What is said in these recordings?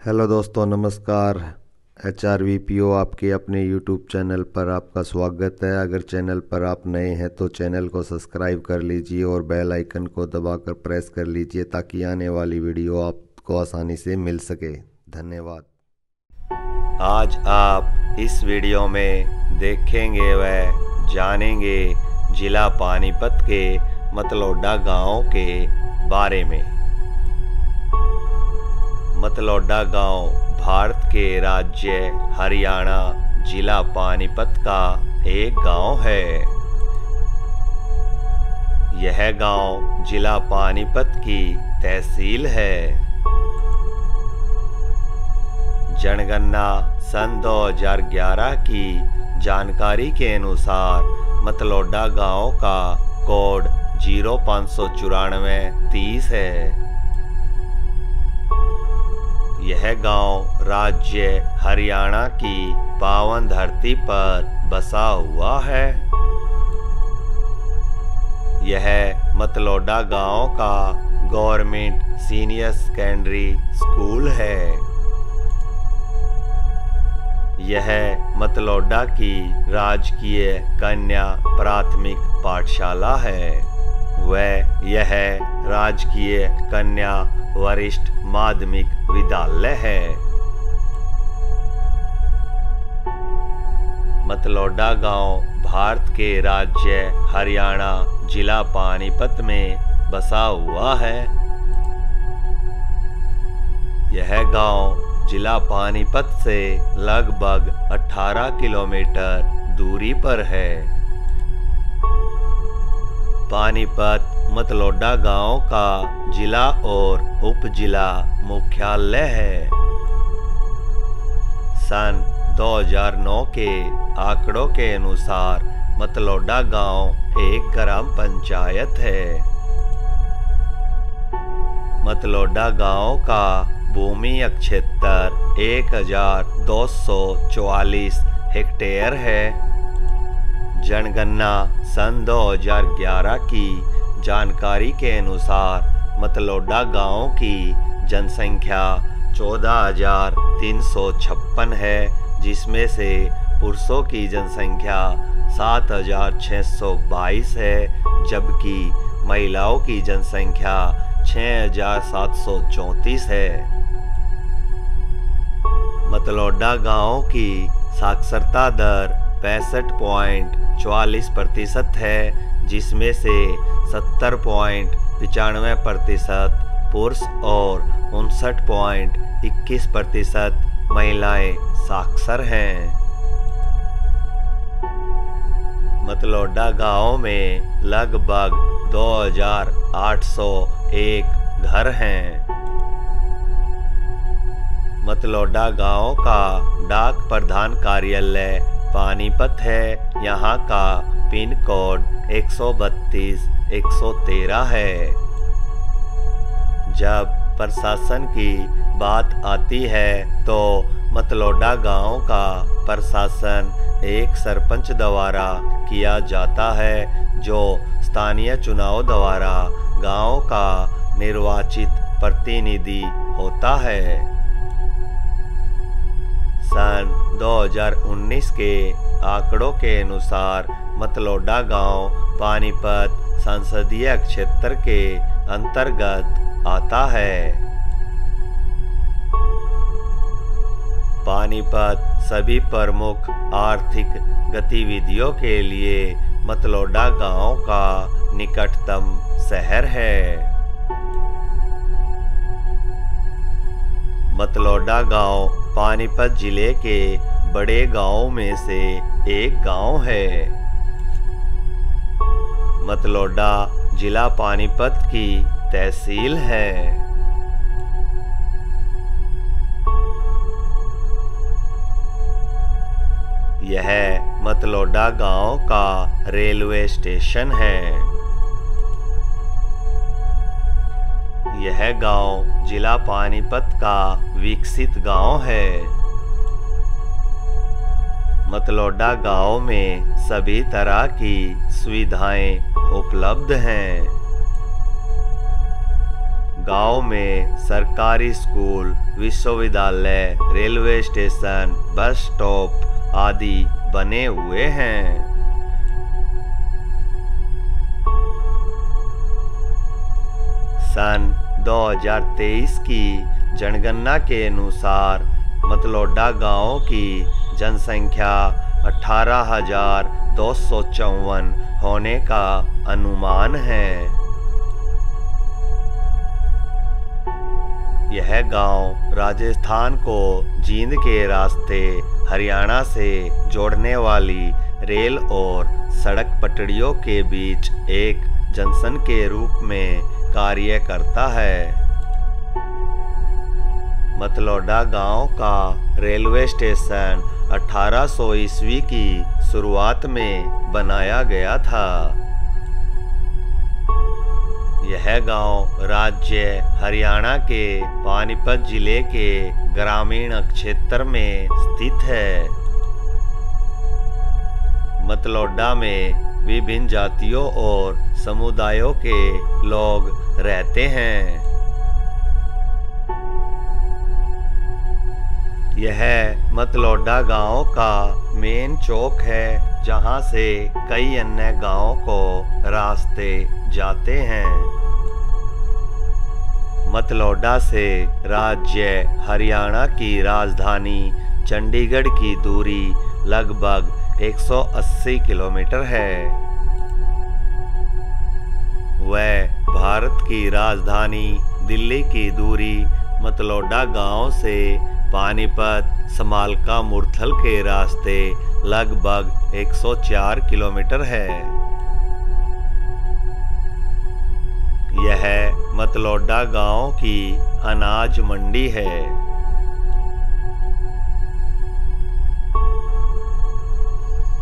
Hello दोस्तों, नमस्कार। H R V P O आपके अपने यूट्यूब चैनल पर आपका स्वागत है। अगर चैनल पर आप नए हैं तो चैनल को सब्सक्राइब कर लीजिए और बेल आइकन को दबाकर प्रेस कर लीजिए ताकि आने वाली वीडियो आपको आसानी से मिल सके। धन्यवाद। आज आप इस वीडियो में देखेंगे व जानेंगे जिला पानीपत के, मतलोडा गाँव के बारे में। मतलोडा गाँव, भारत के राज्य, हरियाणा, जिला पानीपत का एक गाँव है। यह गाँव जिला पानीपत की तहसील है। जनगणना सन 2011 की जानकारी के अनुसार मतलोडा गाँव का कोड ज़ीरो पाँच सौ चौरानवे तीस है। यह गाँव राज्य हरियाणा की पावन धरती पर बसा हुआ है। यह मतलोडा गाँव का गवर्नमेंट सीनियर सेकेंडरी स्कूल है। यह मतलोडा की राजकीय कन्या प्राथमिक पाठशाला है। वह यह राजकीय कन्या वरिष्ठ माध्यमिक विद्यालय है। मतलोडा गाँव भारत के राज्य हरियाणा जिला पानीपत में बसा हुआ है। यह गाँव जिला पानीपत से लगभग 18 किलोमीटर दूरी पर है। पानीपत, मतलोडा गाँव का जिला और उप जिला मुख्यालय है। सन 2009 के आंकड़ों के अनुसार मतलोडा गाँव एक ग्राम पंचायत है। मतलोडा गाँव का भूमि क्षेत्र एक हेक्टेयर है। जनगणना सन 2011 की जानकारी के अनुसार मतलोडा गाँव की जनसंख्या चौदह हज़ार तीन सौ छप्पन है, जिसमें से पुरुषों की जनसंख्या सात हज़ार छः सौ बाईस है, जबकि महिलाओं की जनसंख्या छः हज़ार सात सौ चौंतीस है। मतलोडा गाँव की साक्षरता दर पैंसठ पॉइंट चवालीस प्रतिशत है जिसमें से सत्तर पॉइंट पचानवे प्रतिशत पुरुष और उनसठ पॉइंट इक्कीस प्रतिशत महिलाएँ साक्षर हैं। मतलोडा गाँव में लगभग 2,801 घर हैं। मतलोडा गाँव का डाक प्रधान कार्यालय पानीपत है, यहाँ का पिन कोड 132 113 है। जब प्रशासन की बात आती है तो मतलोडा गाँव का प्रशासन एक सरपंच द्वारा किया जाता है, जो स्थानीय चुनाव द्वारा गाँव का निर्वाचित प्रतिनिधि होता है। 2019 के आंकड़ों के अनुसार मतलोडा गाँव पानीपत संसदीय क्षेत्र के अंतर्गत आता है। पानीपत सभी प्रमुख आर्थिक गतिविधियों के लिए मतलोडा गाँव का निकटतम शहर है। मतलोडा गाँव पानीपत ज़िले के बड़े गाँवों में से एक गाँव है। मतलोडा जिला पानीपत की तहसील है। यह मतलोडा गाँव का रेलवे स्टेशन है। यह गाँव जिला पानीपत का विकसित गाँव है। मतलोडा गाँव में सभी तरह की सुविधाएँ उपलब्ध हैं। गाँव में सरकारी स्कूल, विश्वविद्यालय, रेलवे स्टेशन, बस स्टॉप आदि बने हुए हैं। सन 2023 की जनगणना के अनुसार मतलोडा गाँव की जनसंख्या अठारह हज़ार दो सौ चौवन होने का अनुमान है। यह गाँव राजस्थान को जींद के रास्ते हरियाणा से जोड़ने वाली रेल और सड़क पटड़ियों के बीच एक जंक्शन के रूप में कार्य करता है। मतलोडा गाँव का रेलवे स्टेशन 1800 ईस्वी की शुरुआत में बनाया गया था। यह गाँव राज्य हरियाणा के पानीपत ज़िले के ग्रामीण क्षेत्र में स्थित है। मतलोडा में विभिन्न जातियों और समुदायों के लोग रहते हैं। यह मतलोडा गाँव का मेन चौक है, जहाँ से कई अन्य गाँवों को रास्ते जाते हैं। मतलोडा से राज्य हरियाणा की राजधानी चंडीगढ़ की दूरी लगभग 180 किलोमीटर है। वह भारत की राजधानी दिल्ली की दूरी मतलोडा गाँव से पानीपत, समालका, मुरथल के रास्ते लगभग 104 किलोमीटर है। यह मतलोडा गाँव की अनाज मंडी है।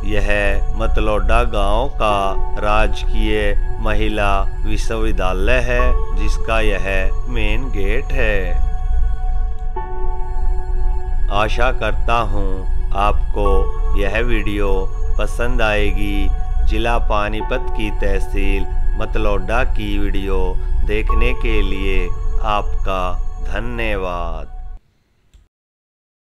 यह मतलोडा गाँव का राजकीय महिला विश्वविद्यालय है, जिसका यह मेन गेट है। आशा करता हूँ आपको यह वीडियो पसंद आएगी। जिला पानीपत की तहसील मतलोडा की वीडियो देखने के लिए आपका धन्यवाद।